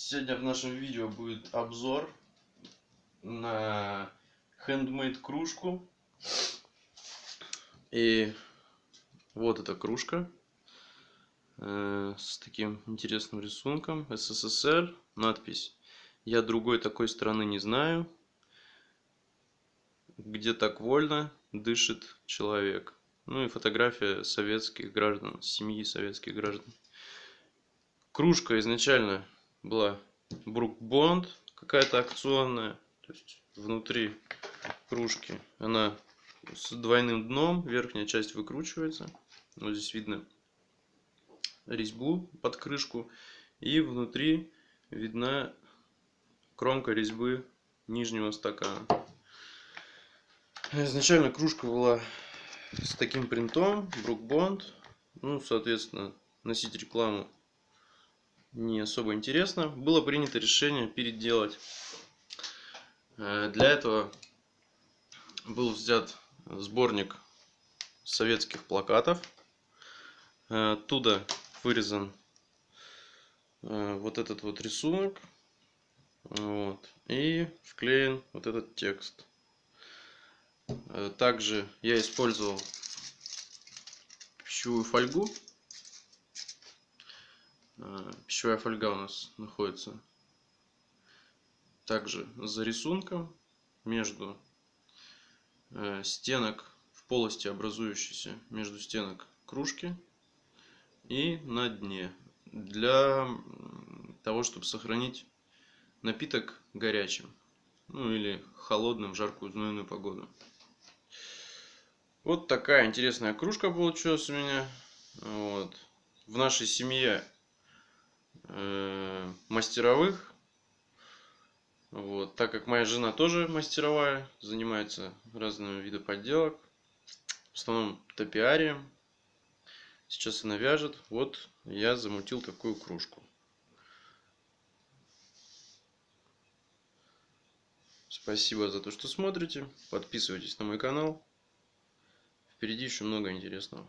Сегодня в нашем видео будет обзор на handmade кружку. И вот эта кружка э, с таким интересным рисунком. СССР, надпись. Я другой такой страны не знаю. Где так вольно дышит человек. Ну и фотография советских граждан, семьи советских граждан. Кружка изначально была Брук Бонд какая-то акционная. То есть внутри кружки она с двойным дном, верхняя часть выкручивается. Вот здесь видно резьбу под крышку. И внутри видна кромка резьбы нижнего стакана. Изначально кружка была с таким принтом, Брук Бонд. Ну, соответственно, носить рекламу не особо интересно. Было принято решение переделать. Э, для этого был взят сборник советских плакатов. Э, оттуда вырезан э, вот этот вот рисунок. Вот. И вклеен вот этот текст. Также я использовал пищевую фольгу пищевая фольга у нас находится. Также за рисунком между э, стенок в полости образующейся между стенок кружки и на дне. Для того чтобы сохранить напиток горячим ну или холодным в жаркую знойную погоду. Вот такая интересная кружка получилась у меня. Вот. В нашей семье Э, мастеровых. Вот, так как моя жена тоже мастеровая, занимается разными видами подделок, в основном топиарием. Сейчас она вяжет. Вот я замутил такую кружку. Спасибо за то, что смотрите. Подписывайтесь на мой канал. Впереди еще много интересного.